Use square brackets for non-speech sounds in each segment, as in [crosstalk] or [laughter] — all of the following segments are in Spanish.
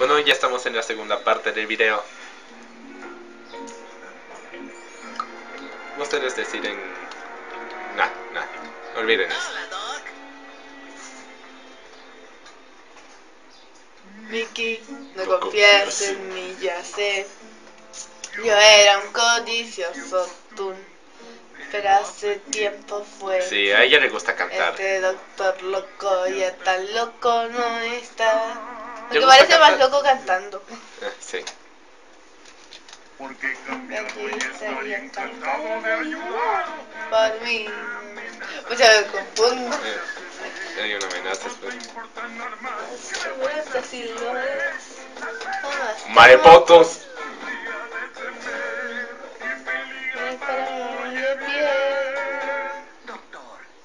Bueno, ya estamos en la segunda parte del video. Ustedes deciden... Nah, nah, olviden eso. Hola, Doc. No No confías confías. en mí, ya sé. Yo era un codicioso tú. Pero hace tiempo fue. Sí, a ella le gusta cantar. Este doctor loco ya tan loco no está. ¿Te Aunque parece más cantar? loco cantando. [laughs] Sí. Porque a estaría estar encantado de ayudar. Por mí. Pues ya me confundo. Eh, hay una amenaza. Más. Jamás. ¡Marepotos!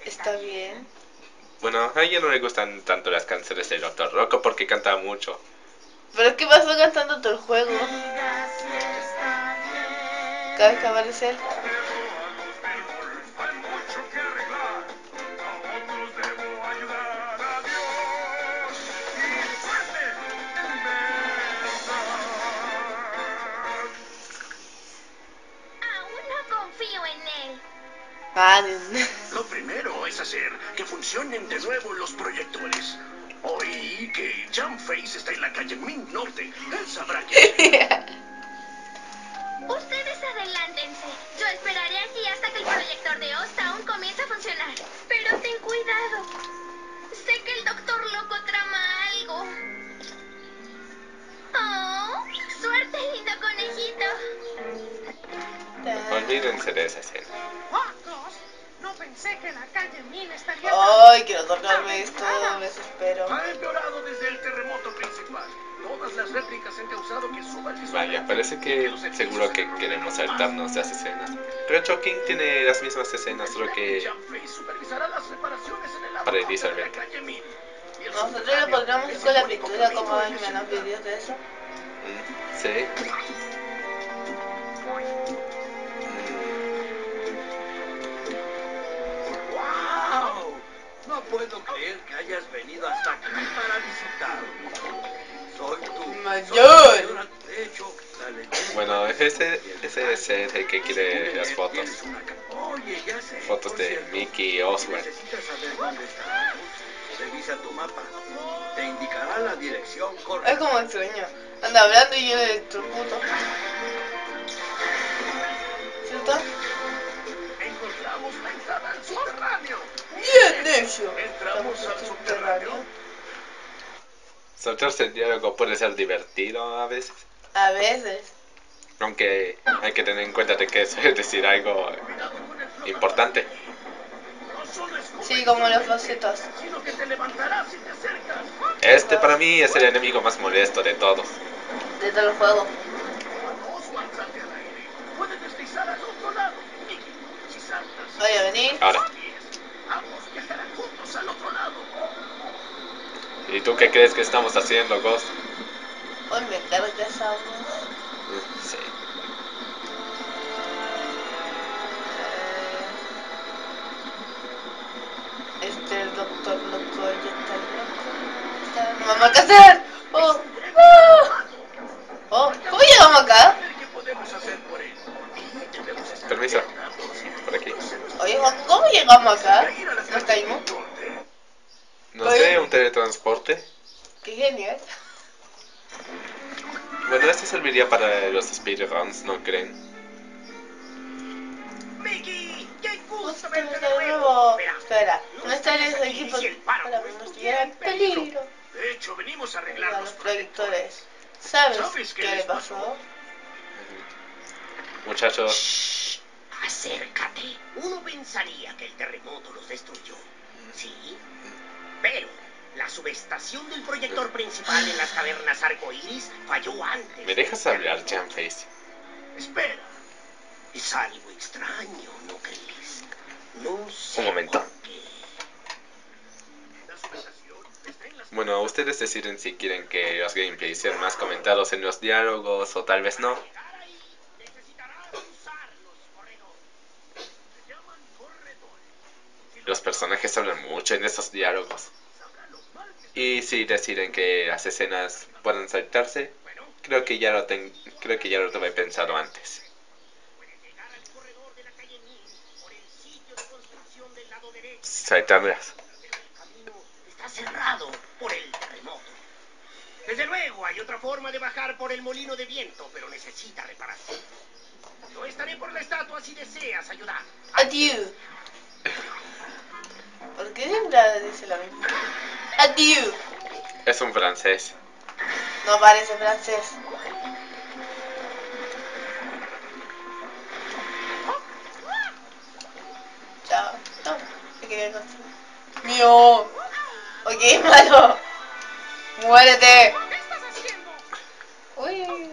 ¿Está bien? Bueno, a ella no le gustan tanto las canciones del Doctor Rocco porque canta mucho. ¿Pero qué pasó cantando todo el juego? Cada vez que aparece que. Ah, Lo primero es hacer que funcionen de nuevo los proyectores. Oí que Face está en la calle Min Norte. Él sabrá que... [laughs] parece que seguro que queremos saltarnos las escenas. Pero Shocking tiene las mismas escenas, solo que... Face supervisará las reparaciones en el Para laboratorio Elizabeth. de la calle Min. Y el Nosotros le pondremos con la el pintura como menos solucionar. vídeos de eso. Mm, Sí. ¡Wow! No puedo creer que hayas venido hasta aquí para visitarme. Soy tu Mayor. soy tu- De hecho, Bueno, ese, ese es el que quiere las fotos. Fotos de Mickey y Oswald. Revisa tu mapa. Te indicará la dirección Es correcta. como el sueño. Anda hablando y yo le electrocuto. ¿Cierto? Encontramos la entrada al subterráneo. Bien hecho. Entramos al subterráneo. Saltarse el diálogo puede ser divertido a veces. A veces. Aunque hay que tener en cuenta de que eso es decir algo importante. Sí, como los bocetos. Este para mí es el enemigo más molesto de todos. De todo el juego. Voy a venir. Ahora. ¿y tú qué crees que estamos haciendo, Ghost? Hoy me carga esa voz. Sí. Eh, Este doctor loco ya está loco. Está- ¡No vamos a casar! Serviría para los speedruns, ¿no creen? Mickey, qué gusto Justo verte de nuevo. Espera, no está en aquí equipo para que no estuviera en peligro. De hecho, venimos a arreglar A los proyectores. ¿Sabes ¿Sabes qué qué le pasó? Muchachos, Acércate. Uno pensaría que el terremoto los destruyó. Sí. Pero la subestación del proyector principal en las cavernas arcoíris falló antes. ¿me dejas hablar, Jamface? Espera. Es algo extraño, ¿no crees? No sé. Un momento. por qué. La subestación está en las Bueno, ustedes deciden si quieren que los gameplays sean más comentados en los diálogos o tal vez no. Los personajes hablan mucho en esos diálogos. Y si deciden que las escenas pueden saltarse, creo que ya lo ten- creo que ya lo tuve pensado antes. la. Saltarlas. Pero el camino está cerrado por el terremoto. Desde luego, hay otra forma de bajar por el molino de viento, pero necesita reparación. Yo estaré por la estatua si deseas ayudar. Adiós. ¿Por qué siempre dice lo mismo? Adiós. Es un francés. No parece francés. Chao. No, quería. Mío. Ok, [laughs] malo. Muérete. ¿Qué estás haciendo? Uy.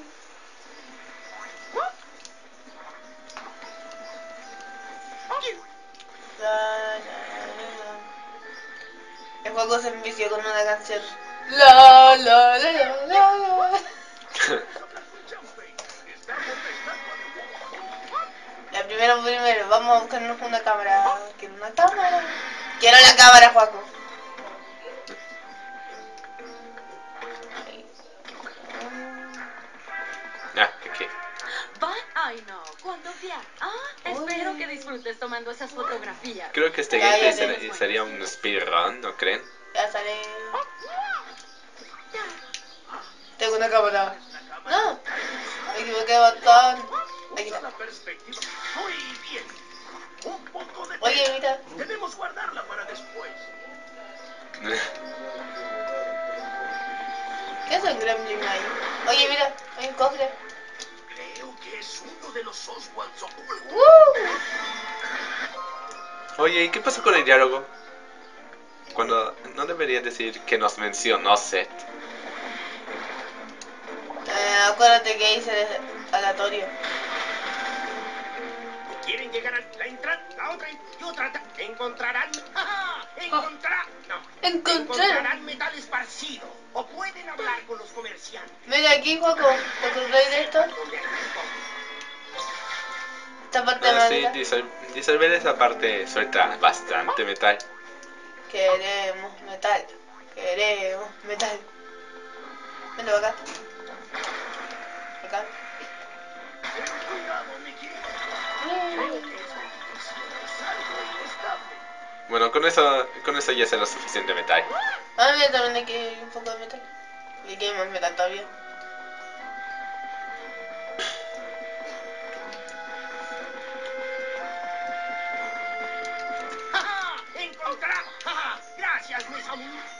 La, la. El juego se envició con una canción. La, la, la, la, la, la. La primero primero, vamos a buscarnos una cámara. Quiero una cámara. Quiero la cámara, Juaco. Ah, aquí. Va, ay no, cuando vea. Ah, espero que disfrutes tomando esas fotografías. Creo que este Ya, gameplay ser- tenemos sería un speedrun, ¿no creen? Ya sale. Tengo una cámara. No, me equivoqué de botón. Aquí Usa está. la perspectiva. Muy bien. Un poco de Oye, mira. Debemos guardarla para después. ¿Qué es un gremlin ahí? Oye, mira, hay un cofre. Que es uno de los Oswalds ocultos. ¡Woo! Oye, ¿y qué pasó con el diálogo? Cuando no debería decir que nos mencionó Seth. Eh, acuérdate que hice el aleatorio. ¿Quieren llegar a la entrada? La otra y otra. Encontrarán. [laughs] ¡Ajá! Encontrarán. No. Encontrar. Encontrarán metal esparcido. O pueden hablar con los comerciantes. Mira aquí, Juaco. ¿Te acordás de esto? Esta parte de Ah, sí, disol- disolver esa parte suelta bastante metal. Queremos metal. Queremos metal. Vente. Acá. Bueno, con eso, con eso ya será suficiente metal. Ah, mira, también hay un poco de metal. Y hay más metal todavía.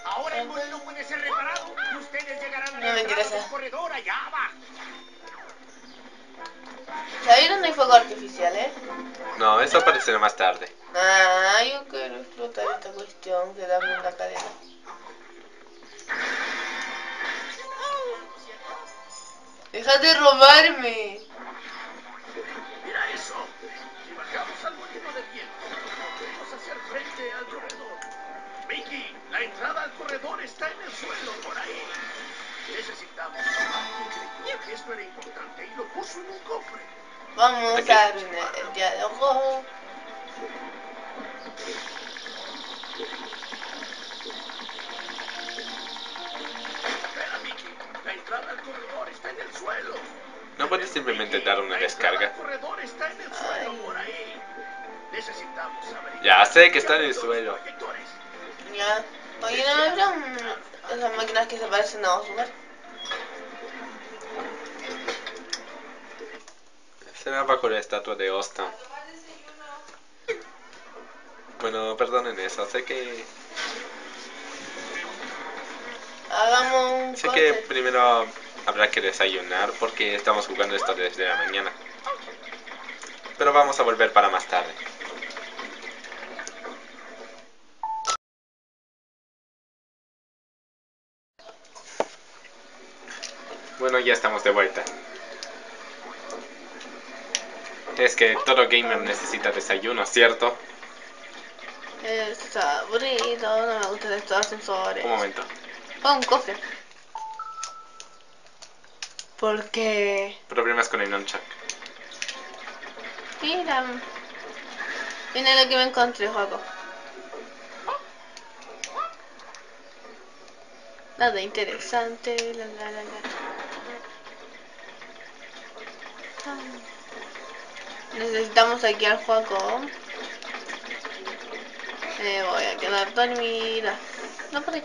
Ahora el molino puede ser reparado y ustedes llegarán a No me la corredor allá abajo. ¿Sabieron? No hay fuego artificial, ¿eh? No, eso aparecerá más tarde. Ah, yo quiero explotar esta cuestión que dame en la cadena. ¡Deja de robarme! Mira eso. Si bajamos al molino de viento, podemos hacer frente al corredor. Mickey, la entrada al corredor está en el suelo, por ahí. Necesitamos. Creía que esto era importante y lo puso en un cofre. Vamos Aquí. a arruinar el diálogo. Espera, Mickey. La entrada al corredor está en el suelo. No puedes simplemente dar una descarga. Ya sé que está en el suelo. Ya. Oye, ¿no habrán esas máquinas que se parecen a Oswald? Será bajo la estatua de Austin. Bueno, perdonen eso, sé que Hagamos un sé que corte. primero habrá que desayunar porque estamos jugando esto desde la mañana. Pero vamos a volver para más tarde. Bueno, ya estamos de vuelta. Es que todo gamer necesita desayuno, ¿cierto? Está aburrido, no me gustan estos ascensores. Un momento. Pon un cofre. Porque... Problemas con el nunchuck. Mira. Mira lo que me encontré, Juaco. Nada interesante. La, la, la, la. Ah. Necesitamos aquí al juego. Me voy a quedar dormida. No por ahí.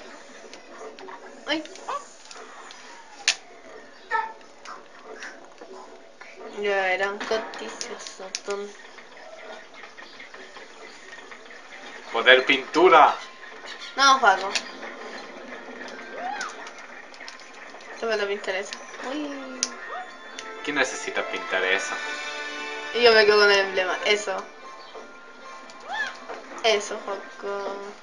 Ay. Ya era un coticioso ton- Poder pintura. No, juego. Esto me lo. Uy. ¿Quién necesita pintar eso? Y yo me quedo con el emblema. Eso. Eso, Joco.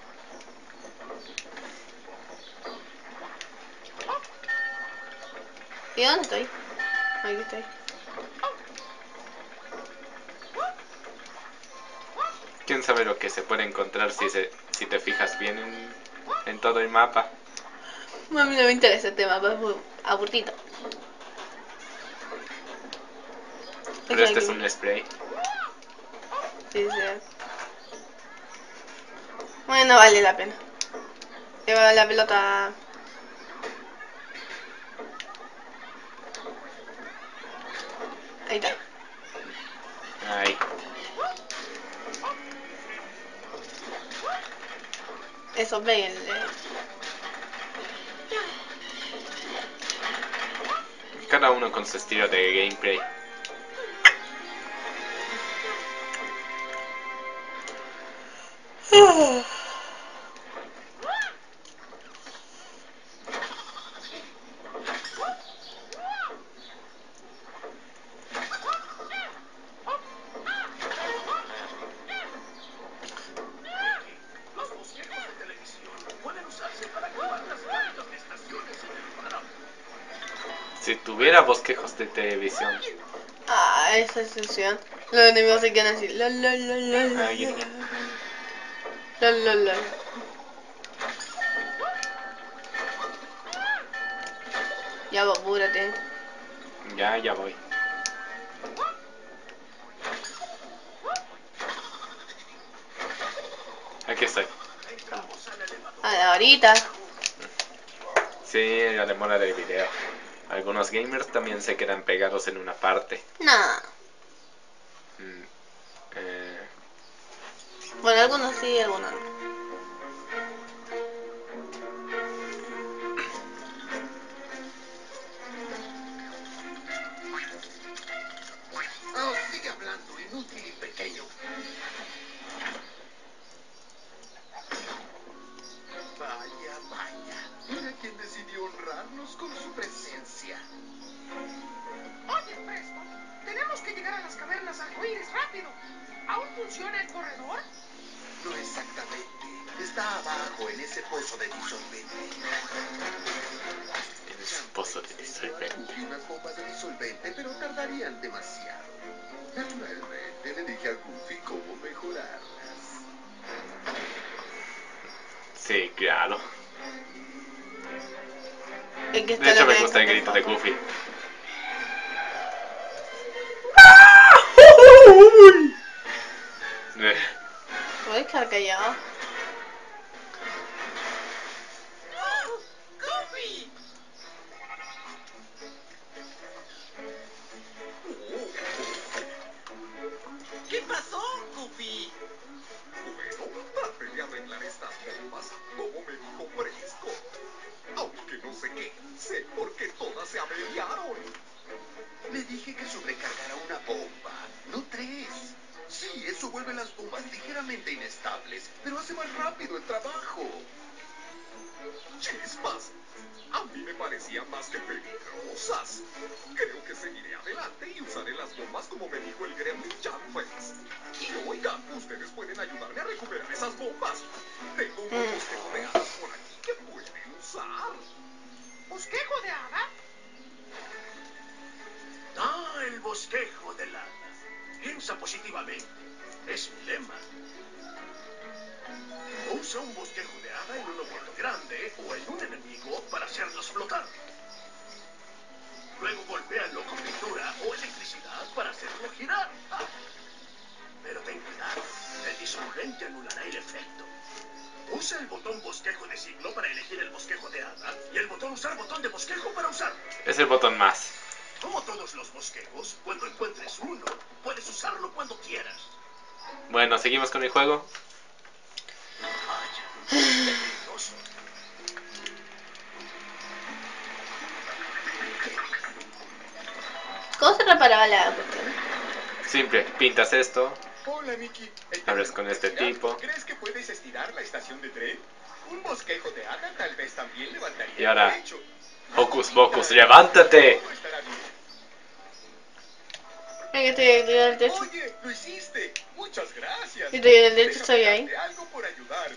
¿Y dónde estoy? Aquí estoy. ¿Quién sabe lo que se puede encontrar si, se, si te fijas bien en, en todo el mapa? A mí no me interesa el tema, es muy aburrido. Pero este es un spray. Sí, sí. Bueno, vale la pena. Lleva la pelota. Ahí está. Ahí. Eso, véanle. Cada uno con su estilo de gameplay. Si tuviera bosquejos de televisión. Ah, esa sesión. Los enemigos se quedan así. La, la, la, la, la, Ahí. la, la, la. Ya, apúrate. Ya, ya voy. Aquí estoy. A la horita. Sí, la demora del video. Algunos gamers también se quedan pegados en una parte. No. Mm, eh, Bueno, algunos sí, algunos no. Oh, sigue hablando, inútil pozo de disolvente. en su pozo de disolvente. Unas bombas de disolvente, pero tardarían demasiado. Naturalmente le dije a Goofy cómo mejorarlas. Sí, claro. Es que De esto hecho, me gusta el grito de. Goofy. [laughs] Eh, Voy a callado. Porque todas se averiaron. Le dije que sobrecargara una bomba, no tres. Sí, eso vuelve las bombas ligeramente inestables, pero hace más rápido el trabajo. Chispas, a mí me parecían más que peligrosas. Creo que seguiré adelante y usaré las bombas como me dijo el Gremlin Jumpers. Y oiga, ustedes pueden ayudarme a recuperar esas bombas. Tengo un bosquejo de hadas por aquí. ¿Bosquejo de hada? Ah, el bosquejo del hada. Piensa positivamente. Es mi lema. Usa un bosquejo de hada en un objeto grande o en un enemigo para hacerlos flotar. Luego golpéalo con pintura o electricidad para hacerlo girar. Ah. Pero ten cuidado, el disolvente anulará el efecto. Usa el botón bosquejo de signo para elegir el bosquejo de hada y el botón usar botón de bosquejo para usarlo. Es el botón más. Como todos los bosquejos, cuando encuentres uno, puedes usarlo cuando quieras. Bueno, seguimos con el juego. Vaya. ¿Cómo se reparaba la cuestión? Simple, pintas esto. Hola, Mickey. Hablas con este tipo. ¿Crees que puedes estirar la estación de tren? Un bosquejo de hada tal vez también levantaría Y ahora, el techo. Hocus Pocus, levántate. Todo estará bien. Ay, que estoy estoy en el techo. Oye, lo hiciste. Muchas gracias. Estoy en el techo, estoy ahí. algo por ayudarme.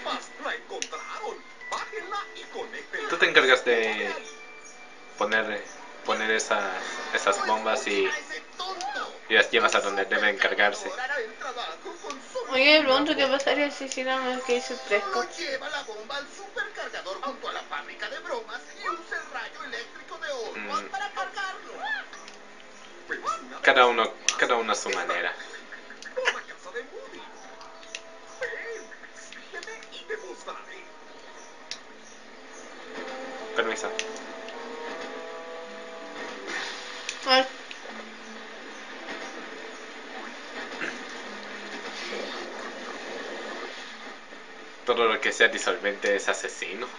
Chispas, la encontraron. Bájenla y conéctenla. Tú te encargas de poner, poner esas, esas bombas y, y las llevas a donde deben cargarse. Oye, pregunto qué pasaría si hiciéramos que hice fresco. Solo lleva la bomba al supercargador junto a la fábrica de bromas y usa el rayo eléctrico de Oswald Mm. para cargarlo. Cada uno, cada uno a su manera. Ay, Todo lo que sea disolvente es asesino. [laughs]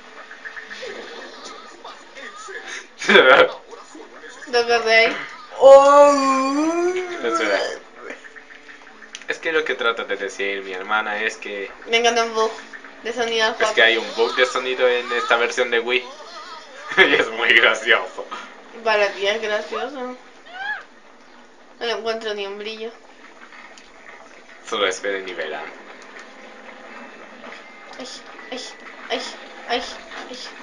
Es ahora solo necesito ¿Lo acordé ahí? Oh. verdad. Es que lo que trata de decir mi hermana es que Me encanta un bug de sonido es que hay un bug de sonido en esta versión de Wii. [laughs] y es muy gracioso. Para ti es gracioso. No le encuentro ni un brillo. Solo. Ay, ay, ay, ay, ay.